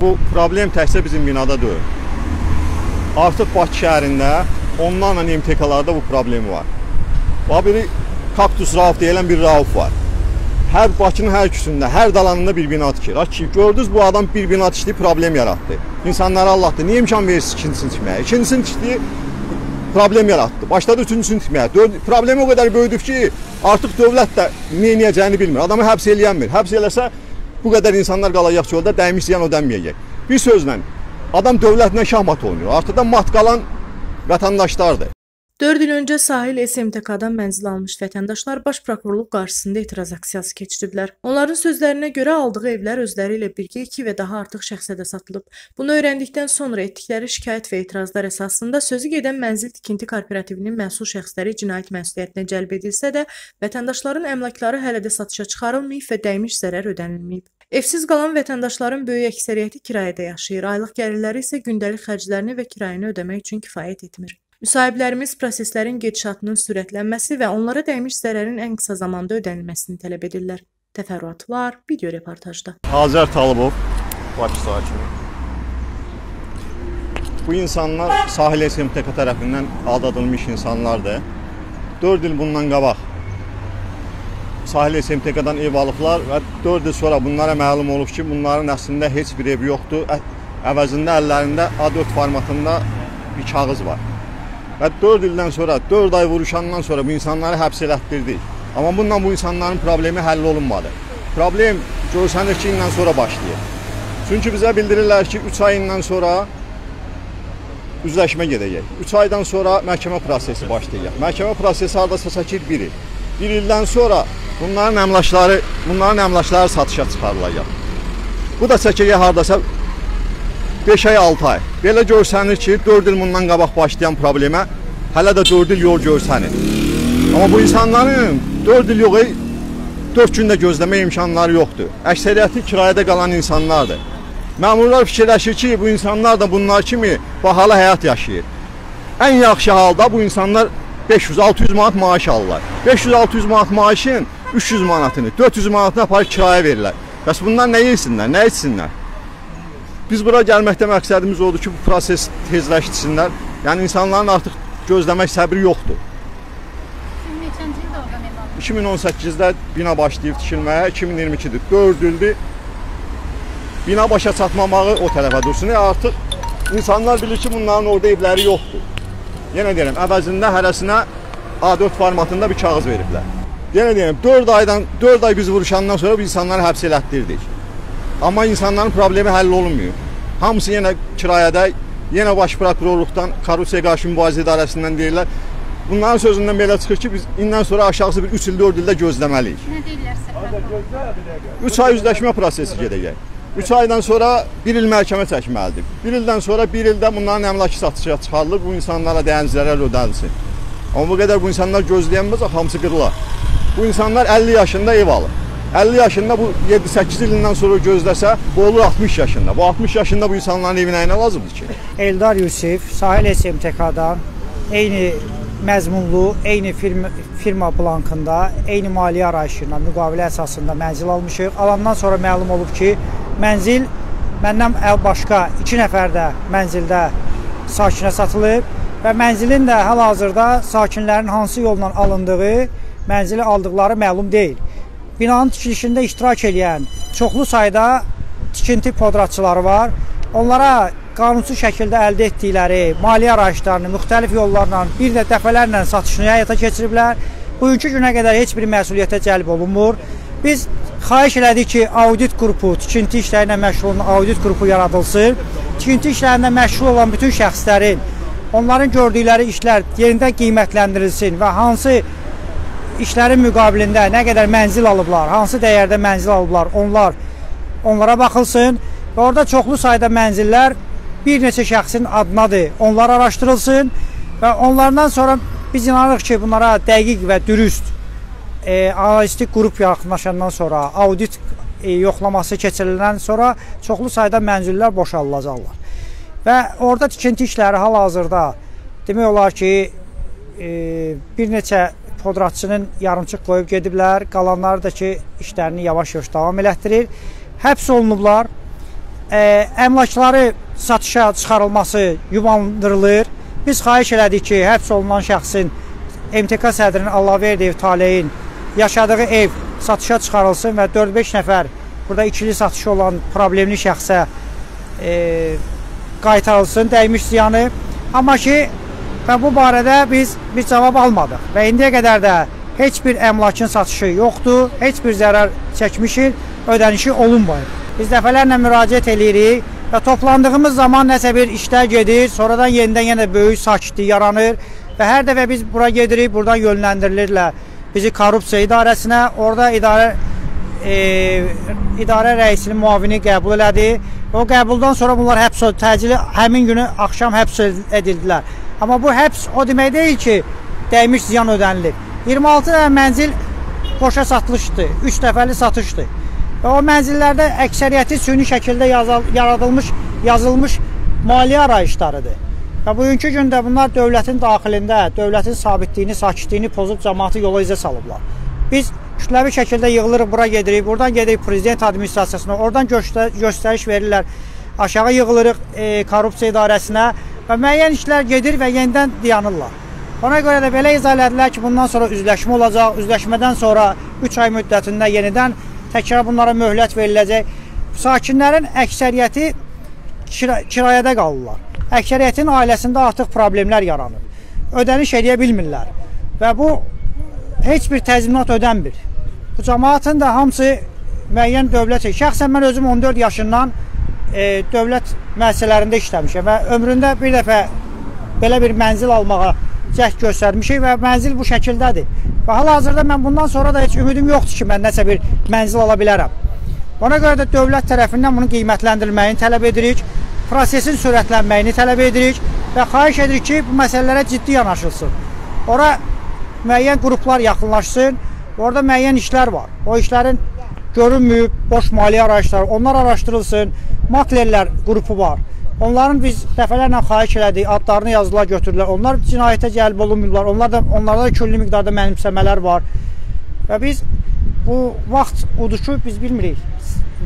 Bu problem təkcə bizim binada deyil. Artıq Bakı şəhərində onlarla MTK-larda bu problem var. Və biri Kaktus Rauf deyilən bir Rauf var. Hər Bakının hər küçündə, hər dalanında bir bina tikir. Ki, gördünüz bu adam bir bina tikdi, problem yaratdı. İnsanlara Allahdır, niyə imkan verirsiniz ikincisini tikməyə? İkincisini tikdi, problem yaratdı. Başladı üçüncüsünü tikməyə. Dörd, problemi o qədər böyüdüb ki, artıq dövlət də nə edəcəyini bilmir. Adamı həbs eləyənmir. Həbs eləsə bu qədər insanlar qalacaq yolda, dəymiş ziyan ödənməyəcək. Bir sözlə, adam dövlətlə şahmat oynayır. Artıq da mat qalan vətəndaşlardır. 4 il öncə Sahil SMTK-dan mənzil almış vətəndaşlar baş prokurorluq qarşısında etiraz aksiyası keçiriblər. Onların sözlərinə görə aldığı evlər özləri ilə birgə 2 və daha artıq şəxsə də satılıb. Bunu öyrəndikdən sonra etdikləri şikayət və etirazlar əsasında sözü gedən Mənzil Tikinti Kooperativinin məsul şəxsləri cinayət məsuliyyətinə cəlb edilsə də, vətəndaşların əmlakları hələ də satışa çıxarılmayıb və dəymiş zərər ödənilməyib. Evsiz qalan vətəndaşların böyük əksəriyyəti kirayədə yaşayır. Aylıq gəlirləri isə gündəlik xərclərini və kirayəni ödəmək üçün kifayət etmir. Müsahiblərimiz proseslərin gedişatının sürətlənməsi və onlara dəymiş zərərin ən qısa zamanda ödənilməsini tələb edirlər. Təfərrüatlar video reportajda. Azər Talıbov, Bakı sakini. Bu insanlar Sahil SMTK tərəfindən aldadılmış insanlardır. 4 il bundan qabaq Sahil SMTK-dan ev alıblar və 4 il sonra bunlara məlum olub ki, bunların əslində heç bir ev yoxdur. Əvəzində əllərində A4 formatında bir kağız var. Və 4 ildən sonra, 4 ay vuruşandan sonra bu insanları həbs elətdirdik. Amma bununla bu insanların problemi həll olunmadı. Problem görsənir ki, ildən sonra başlayır. Çünki bizə bildirirlər ki, 3 ayından sonra üzləşmə gedəcək. 3 aydan sonra məhkəmə prosesi başlayacaq. Məhkəmə prosesi hardasa çəkir 1 il. 1 ildən sonra bunların əmlakları, bunların əmlakları satışa çıxarılacaq. Bu da çəkəcək hardasa 5 ay, 6 ay. Belə görsənir ki, 4 il bundan qabaq başlayan problemə hələ də 4 il yol görsənir. Amma bu insanların 4 il yox, 4 gündə gözləmə imkanları yoxdur. Əksəriyyəti kirayədə qalan insanlardır. Məmurlar fikirləşir ki, bu insanlar da bunlar kimi bahalı həyat yaşayır. Ən yaxşı halda bu insanlar 500-600 manat maaş alırlar. 500-600 manat maaşın 300 manatını, 400 manatını aparıb kirayə verirlər. Bəs bunlar nə yesinlər, nə etsinlər? Biz bura gəlməkdə məqsədimiz odur ki, bu proses tezləşdirsinlər. Yəni insanların artıq gözləmək səbri yoxdur. Neçənci ildə oradan ev aldınız? 2018-də bina başlayıb tikilməyə, 2022-dir. 4 ildir. Bina başa çatmamağı o tərəfə dursun. Artıq insanlar bilir ki, bunların orada evləri yoxdur. Yenə deyirəm, əvəzində hərəsinə A4 formatında bir kağız veriblər. Yenə deyirəm, 4 aydan 4 ay biz vuruşandan sonra bu insanları həbs elətdirdik. Amma insanların problemi həll olunmuyor. Hamısı yenə kirayədə, yenə baş prokurorluqdan, korrupsiya qarşı mübarizə idarəsindən deyirlər. Bunların sözündən belə çıxır ki, biz indən sonra aşağısı bir 3 il, 4 ildə gözləməliyik. Nə deyirlər 3 ay üzləşmə prosesi gedəcək. 3 aydan sonra 1 il məhkəmə çəkməlidir. 1 ildən sonra 1 ildə bunların əmlakı satışa çıxarılır, bu insanlara dəyən zərər ödənilsin. Amma bu qədər bu insanlar gözləyənməz, hamısı qırılar. Bu insanlar 50 yaşında ev alır. 50 yaşında bu 7-8 ilindən sonra gözləsə, bu olur 60 yaşında. Bu 60 yaşında bu insanların evinə nə lazımdır ki? Eldar Yusif, Sahil SMTK-dan eyni məzmunlu, eyni firma, firma blankında, eyni maliyyə arayışı ilə müqavilə əsasında mənzil almışıq. Alandan sonra məlum olub ki, mənzil məndən başqa 2 nəfər də mənzildə sakinə satılıb və mənzilin də hal-hazırda sakinlərin hansı yolla alındığı, mənzili aldıqları məlum deyil binanın tikilişində iştirak edən çoxlu sayda tikinti podratçıları var. Onlara qanunsuz şəkildə əldə etdikləri maliyyə arayışlarını müxtəlif yollarla bir də dəfələrlə satışını həyata keçiriblər. Bugünkü günə qədər heç bir məsuliyyətə cəlb olunmur. Biz xahiş elədik ki, audit qrupu, tikinti işləri ilə məşğul olan audit qrupu yaradılsın. Tikinti işlərində məşğul olan bütün şəxslərin onların gördükləri işlər yerindən qiymətləndirilsin və hansı işlərin müqabilində nə qədər mənzil alıblar, hansı dəyərdə mənzil alıblar, onlar onlara baxılsın və orada çoxlu sayda mənzillər bir neçə şəxsin adınadır. Onlar araşdırılsın və onlardan sonra biz inanırıq ki, bunlara dəqiq və dürüst e, analistik qrup yaxınlaşandan sonra, audit e, yoxlaması keçiriləndən sonra çoxlu sayda mənzillər boşaldılacaqlar. Və orada tikinti işləri hal-hazırda demək olar ki, e, bir neçə podratçının yarımçıq qoyub gediblər. Qalanları da ki, işlərini yavaş-yavaş davam elətdirir. Həbs olunublar. e, əmlakları satışa çıxarılması yubandırılır. Biz xahiş elədik ki, həbs olunan şəxsin MTK sədrinin Allahverdiyev Taleyin yaşadığı ev satışa çıxarılsın və 4-5 nəfər burada ikili satışı olan problemli şəxsə e, qaytarılsın dəymiş ziyanı. Amma ki, və bu barədə biz bir cavab almadıq və indiyə qədər də heç bir əmlakın satışı yoxdur, heç bir zərər çəkmişik, ödənişi olunmayıb. Biz dəfələrlə müraciət eləyirik və toplandığımız zaman nəsə bir işlər gedir, sonradan yenidən yenə böyük sakitlik yaranır və hər dəfə biz bura gedirik, buradan yönləndirilirlər bizi korrupsiya idarəsinə, orada idarə e, idarə rəisinin müavini qəbul elədi. O qəbuldan sonra bunlar həbs oldu. Təcili həmin günü axşam həbs edildilər. Amma bu həbs o demək deyil ki, dəymiş ziyan ödənilir. 26 dənə mənzil boşa satılışdı. 3 dəfəli satışdı. Və o mənzillərdə əksəriyyəti süni şəkildə yaradılmış, yazılmış maliyyə arayışlarıdır. Və bugünkü gündə bunlar dövlətin daxilində, dövlətin sabitliyini, sakitliyini pozub cəmaatı yola izə salıblar. Biz kütləvi şəkildə yığılırıq, bura gedirik, buradan gedirik prezident administrasiyasına, oradan göstər göstəriş verirlər. Aşağı yığılırıq e, korrupsiya idarəsinə və müəyyən işlər gedir və yenidən dayanırlar. Ona görə də belə izah elədilər ki, bundan sonra üzləşmə olacaq. Üzləşmədən sonra 3 ay müddətində yenidən təkrar bunlara möhlət veriləcək. Sakinlərin əksəriyyəti kira kirayədə qalırlar. Əksəriyyətin ailəsində artıq problemlər yaranır. Ödəniş edə bilmirlər. Və bu heç bir təzminat ödənmir. Bu cəmaatın da hamısı müəyyən dövlət, şəxsən mən özüm 14 yaşından e, dövlət müəssisələrində işləmişəm və ömründə bir dəfə belə bir mənzil almağa cəhd göstərmişik və mənzil bu şəkildədir. Və hal-hazırda mən bundan sonra da heç ümidim yoxdur ki, mən nəsə bir mənzil ala bilərəm. Ona görə də dövlət tərəfindən bunun qiymətləndirilməyini tələb edirik, prosesin sürətlənməyini tələb edirik və xahiş edirik ki, bu məsələlərə ciddi yanaşılsın. Ora müəyyən qruplar yaxınlaşsın, orada müəyyən işlər var. O işlərin görünməyib, boş maliyyə arayışları, onlar araşdırılsın. Maklerlər qrupu var. Onların biz dəfələrlə xahiş elədik, adlarını yazdılar, götürdülər. Onlar cinayətə cəlb olunmurlar. Onlar da onlarda da külli miqdarda mənimsəmələr var. Və biz bu vaxt odur ki, biz bilmirik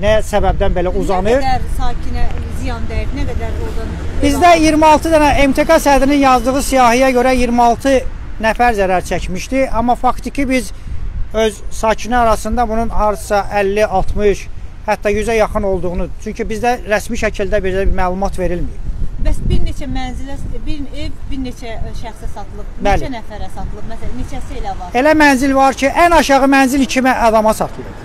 nə səbəbdən belə uzanır. Nə qədər sakinə ziyan dəyib, nə qədər oradan Bizdə 26 dənə MTK sədrinin yazdığı siyahıya görə 26 nəfər zərər çəkmişdi, amma faktiki biz öz sakinə arasında bunun hardasa 50, 60, hətta 100-ə yaxın olduğunu, çünki bizdə rəsmi şəkildə belə bir məlumat verilmir. Bəs bir neçə mənzilə, bir ev bir neçə şəxsə satılıb, Bəli. neçə nəfərə satılıb, məsələn, neçəsi elə var? Elə mənzil var ki, ən aşağı mənzil 2 adama satılır.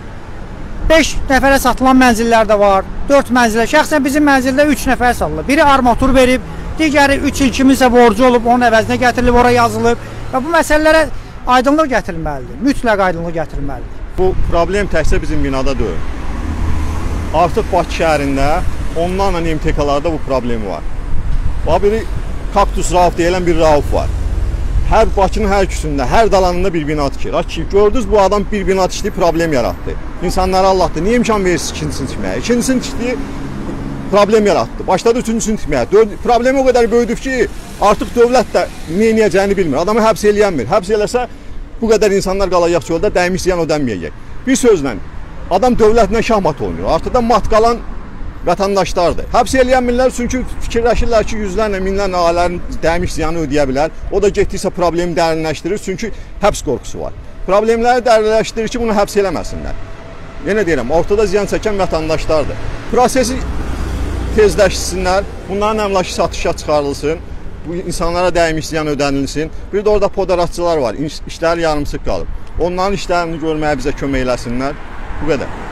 5 nəfərə satılan mənzillər də var. 4 mənzilə. Şəxsən bizim mənzildə 3 nəfər satılıb. Biri armatur verib, digəri 3 il kiminsə borcu olub, onun əvəzinə gətirilib, ora yazılıb. Və bu məsələlərə aydınlıq gətirilməlidir. Mütləq aydınlıq gətirilməlidir. Bu problem təkcə bizim binada deyil. Artıq Bakı şəhərində onlarla MTK-larda bu problem var. Və biri Kaktus Rauf deyilən bir Rauf var. Hər Bakının hər küçündə, hər dalanında bir bina tikir. Gördünüz bu adam bir bina tikdi, problem yaratdı. İnsanlara Allahdır, niyə imkan verirsiniz ikincisini tikməyə? İkincisini tikdi, problem yaratdı. Başladı üçüncüsünü tikməyə. Dörd, problemi o qədər böyüdüb ki, artıq dövlət də nə edəcəyini bilmir. Adamı həbs eləyənmir. Həbs eləsə bu qədər insanlar qalacaq yolda, dəymiş ziyan ödənməyəcək. Bir sözlə adam dövlətlə şahmat oynayır. Artıq da mat qalan vətəndaşlardır. Həbs eləyənmirlər çünki fikirləşirlər ki, yüzlərlə, minlərlə ailələrin dəymiş ziyanı ödəyə bilər. O da getdikcə problemi dərinləşdirir çünki həbs qorxusu var. Problemləri dərinləşdirir ki, bunu həbs eləməsinlər. Yenə deyirəm, ortada ziyan çəkən vətəndaşlardır. Prosesi tezləşsinlər, bunların əmlakı satışa çıxarılsın, bu insanlara dəymiş ziyan ödənilsin. Bir də orada podaratçılar var, iş- işləri yarımçıq qalıb. Onların işlərini görməyə bizə kömək eləsinlər. Bu qədər.